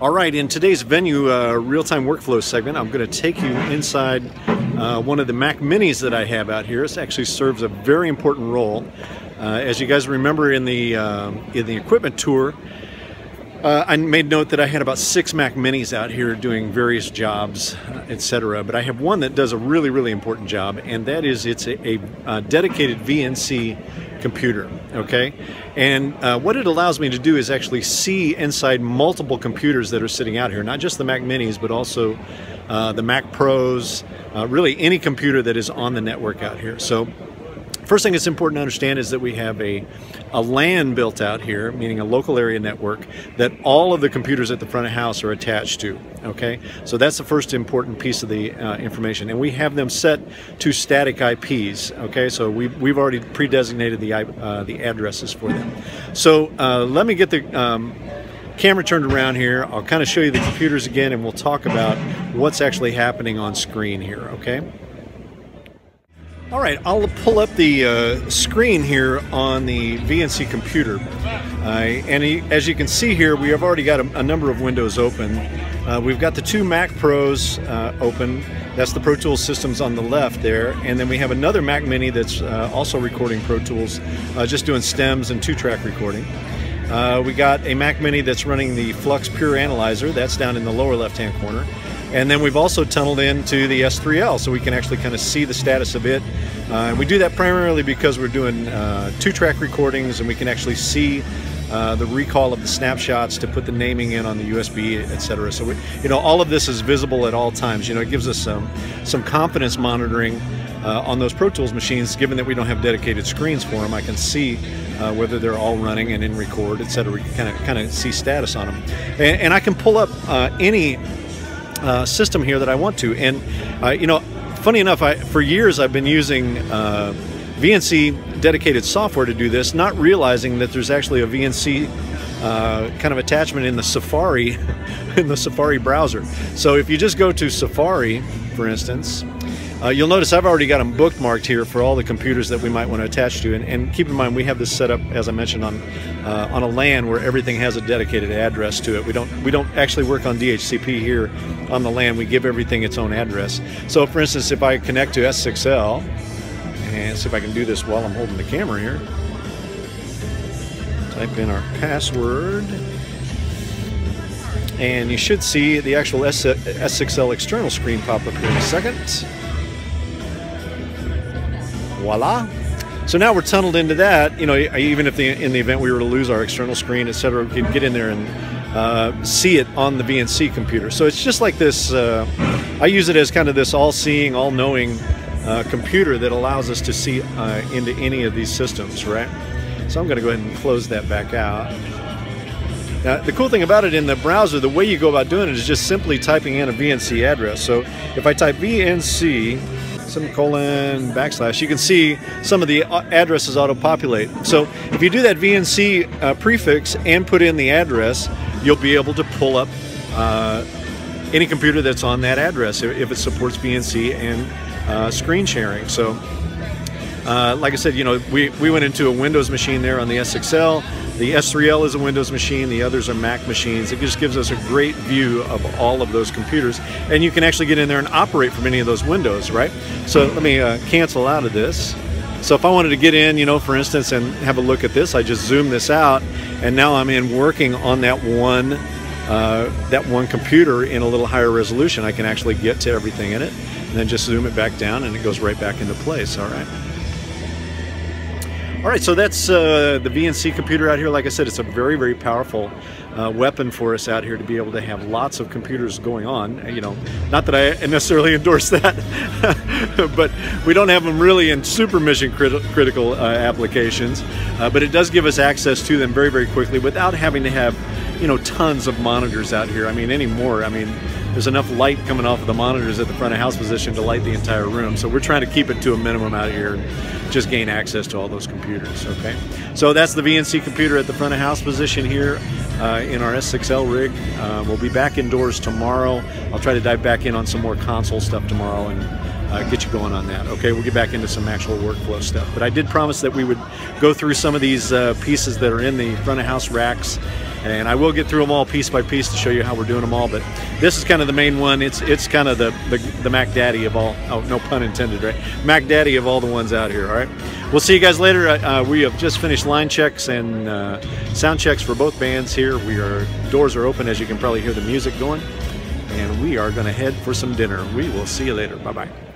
All right, in today's venue uh, real-time workflow segment, I'm going to take you inside uh, one of the Mac Minis that I have out here. This actually serves a very important role. Uh, as you guys remember in the um, in the equipment tour, uh, I made note that I had about six Mac Minis out here doing various jobs, uh, etc. But I have one that does a really, really important job, and that is it's a, a dedicated VNC computer. Okay, and uh, what it allows me to do is actually see inside multiple computers that are sitting out here, not just the Mac Minis, but also uh, the Mac Pros, uh, really any computer that is on the network out here. So First thing that's important to understand is that we have a, a LAN built out here, meaning a local area network, that all of the computers at the front of house are attached to. Okay, so that's the first important piece of the uh, information, and we have them set to static IPs. Okay, so we've, we've already pre-designated the uh, the addresses for them. So uh, let me get the um, camera turned around here. I'll kind of show you the computers again, and we'll talk about what's actually happening on screen here. Okay. All right, I'll pull up the uh, screen here on the VNC computer. Uh, and as you can see here, we have already got a, a number of windows open. Uh, we've got the two Mac Pros uh, open. That's the Pro Tools systems on the left there. And then we have another Mac Mini that's uh, also recording Pro Tools, uh, just doing stems and two-track recording. we got a Mac Mini that's running the Flux Pure Analyzer. That's down in the lower left-hand corner. And then we've also tunneled into the S3L so we can actually kind of see the status of it. Uh, and we do that primarily because we're doing uh, two-track recordings and we can actually see uh, the recall of the snapshots to put the naming in on the USB, etc. So we, you know, all of this is visible at all times. You know, it gives us some some confidence monitoring uh, on those Pro Tools machines. Given that we don't have dedicated screens for them, I can see uh, whether they're all running and in record, etc. We can kind of kind of see status on them, and, and I can pull up uh, any uh, system here that I want to. And uh, you know, funny enough, I, for years I've been using uh, VNC dedicated software to do this, not realizing that there's actually a VNC uh, kind of attachment in the Safari, in the Safari browser. So if you just go to Safari, for instance, uh, you'll notice I've already got them bookmarked here for all the computers that we might want to attach to. And, and keep in mind, we have this set up, as I mentioned, on uh, on a LAN where everything has a dedicated address to it. We don't we don't actually work on DHCP here on the LAN. We give everything its own address. So, for instance, if I connect to S6L, and see if I can do this while I'm holding the camera here. Type in our password. And you should see the actual S6L external screen pop up here in a second. Voila. So now we're tunneled into that. You know, even if the, in the event we were to lose our external screen, etc., we can get in there and uh, see it on the VNC computer. So it's just like this. Uh, I use it as kind of this all-seeing, all-knowing uh, computer that allows us to see uh, into any of these systems, right? So I'm going to go ahead and close that back out. Now, the cool thing about it in the browser, the way you go about doing it is just simply typing in a VNC address. So if I type VNC semicolon backslash, you can see some of the uh, addresses auto-populate. So if you do that VNC uh, prefix and put in the address, you'll be able to pull up uh, any computer that's on that address if it supports VNC and uh, screen sharing. So uh, like I said, you know, we, we went into a Windows machine there on the S6L. The S3L is a Windows machine, the others are Mac machines. It just gives us a great view of all of those computers. And you can actually get in there and operate from any of those windows, right? So let me uh, cancel out of this. So if I wanted to get in, you know, for instance, and have a look at this, I just zoom this out, and now I'm in working on that one uh, that one computer in a little higher resolution. I can actually get to everything in it, and then just zoom it back down, and it goes right back into place. All right. All right, so that's uh, the VNC computer out here. Like I said, it's a very, very powerful uh, weapon for us out here to be able to have lots of computers going on. You know, not that I necessarily endorse that, but we don't have them really in super mission crit critical uh, applications. Uh, but it does give us access to them very, very quickly without having to have, you know, tons of monitors out here. I mean, anymore. I mean, there's enough light coming off of the monitors at the front of house position to light the entire room. So we're trying to keep it to a minimum out here and just gain access to all those computers. Okay, so that's the VNC computer at the front of house position here uh, in our S6L rig. Uh, we'll be back indoors tomorrow. I'll try to dive back in on some more console stuff tomorrow and uh, get you going on that. Okay, we'll get back into some actual workflow stuff. But I did promise that we would go through some of these uh, pieces that are in the front of house racks and I will get through them all piece by piece to show you how we're doing them all. But this is kind of the main one. It's it's kind of the the, the Mac Daddy of all. Oh, no pun intended, right? Mac Daddy of all the ones out here. All right. We'll see you guys later. Uh, we have just finished line checks and uh, sound checks for both bands here. We are doors are open as you can probably hear the music going, and we are going to head for some dinner. We will see you later. Bye bye.